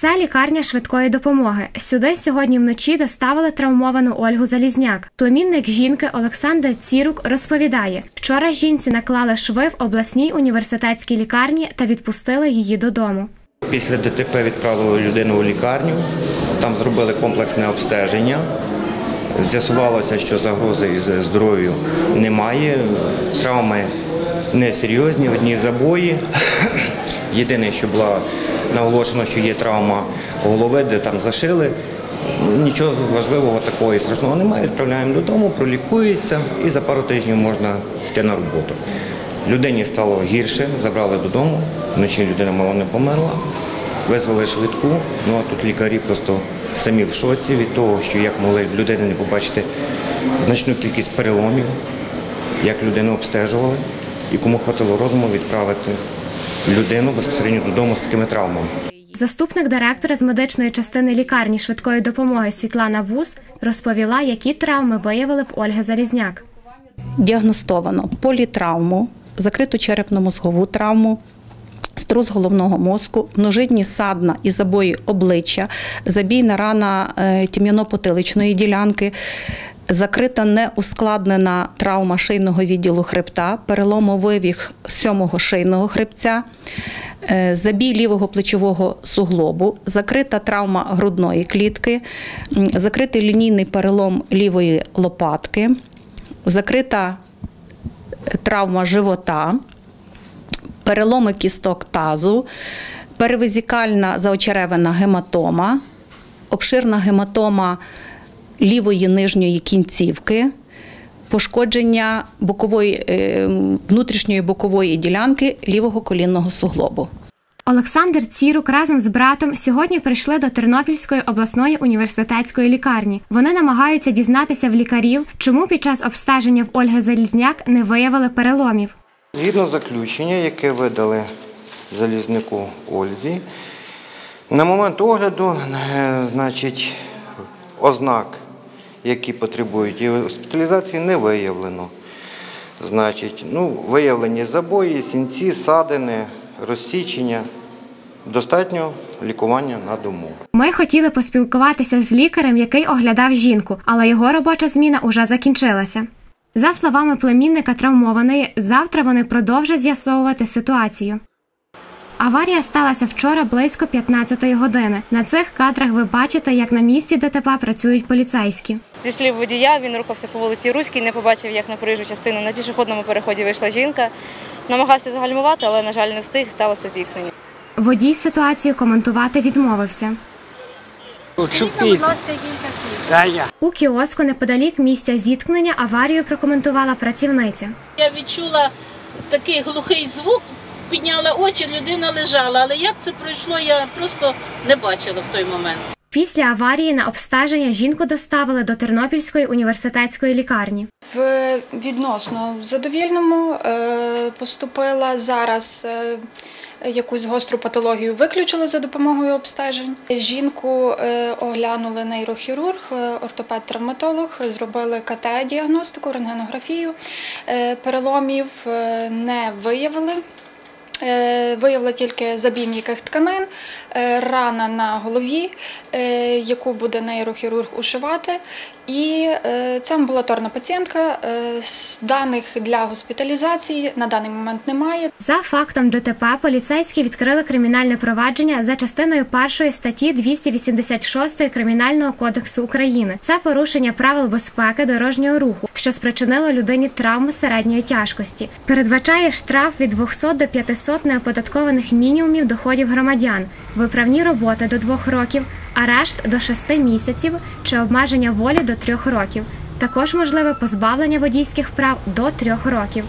Це лікарня швидкої допомоги. Сюди сьогодні вночі доставили травмовану Ольгу Залізняк. Племінник жінки Олександр Цірук розповідає: вчора жінці наклали шви в обласній університетській лікарні та відпустили її додому. Після ДТП відправили людину у лікарню, там зробили комплексне обстеження. З'ясувалося, що загрози здоров'ю немає, травми несерйозні, одні забої. Єдине, що була наголошено, що є травма голови, де там зашили. Нічого важливого такого і страшного немає. Відправляємо додому, пролікується і за пару тижнів можна йти на роботу. Людині стало гірше, забрали додому. Вночі людина мало не померла. Визвали швидку. Ну а тут лікарі просто самі в шоці від того, що як могли людини не побачити значну кількість переломів, як людину обстежували і кому хватило розуму відправити людину безпосередньо додому з такими травмами. Заступник директора з медичної частини лікарні швидкої допомоги Світлана Вус розповіла, які травми виявили в Ольги Залізняк. Діагностовано політравму, закриту черепно-мозгову травму. Струс головного мозку, множинні садна і забої обличчя, забійна рана е, тім'яно-потиличної ділянки, закрита неускладнена травма шийного відділу хребта, переломовивіг сьомого шийного хребця, е, забій лівого плечового суглобу, закрита травма грудної клітки, закритий лінійний перелом лівої лопатки, закрита травма живота, переломи кісток тазу, перевизікальна заочеревина гематома, обширна гематома лівої нижньої кінцівки, пошкодження бокової, е, внутрішньої бокової ділянки лівого колінного суглобу. Олександр Цірук разом з братом сьогодні прийшли до Тернопільської обласної університетської лікарні. Вони намагаються дізнатися в лікарів, чому під час обстеження в Ольги Залізняк не виявили переломів. Згідно заключення, яке видали залізнику Ользі, на момент огляду, е, значить, ознак, які потребують її госпіталізації, не виявлено. Значить, ну, виявлені забої, сінці, садини, розсічення. Достатньо лікування на дому. Ми хотіли поспілкуватися з лікарем, який оглядав жінку, але його робоча зміна уже закінчилася. За словами племінника травмованої, завтра вони продовжать з'ясовувати ситуацію. Аварія сталася вчора близько 15-ї години. На цих кадрах ви бачите, як на місці ДТП працюють поліцейські. Зі слів водія, він рухався по вулиці Руській, не побачив, як на проїжджу частину на пішохідному переході вийшла жінка. Намагався загальмувати, але, на жаль, не встиг, сталося зіткнення. Водій ситуацію коментувати відмовився. Вчепіть. Та я. У кіоску неподалік місця зіткнення аварію прокоментувала працівниця. Я відчула такий глухий звук, підняла очі, людина лежала. Але як це пройшло, я просто не бачила в той момент. Після аварії на обстеження жінку доставили до Тернопільської університетської лікарні. В відносно задовільному е, поступила зараз. е, Якусь гостру патологію виключили за допомогою обстежень. Жінку е, оглянули нейрохірург, ортопед-травматолог, зробили КТ-діагностику, рентгенографію. Переломів не виявили. Е, Виявили тільки забій м'яких тканин, е, рана на голові, е, яку буде нейрохірург ушивати. І е, це амбулаторна пацієнтка. Е, Даних для госпіталізації на даний момент немає. За фактом ДТП поліцейські відкрили кримінальне провадження за частиною першої статті 286 Кримінального кодексу України. Це порушення правил безпеки дорожнього руху, що спричинило людині травми середньої тяжкості. Передбачає штраф від 200 до 500 неоподаткованих мінімумів доходів громадян, виправні роботи до 2 років, арешт до 6 місяців чи обмеження волі до 3 років. Також можливе позбавлення водійських прав до 3 років.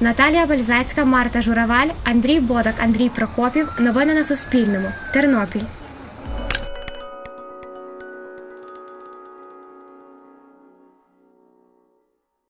Наталія Бальзацька, Марта Журавель, Андрій Бодак, Андрій Прокопів. Новини на Суспільному. Тернопіль.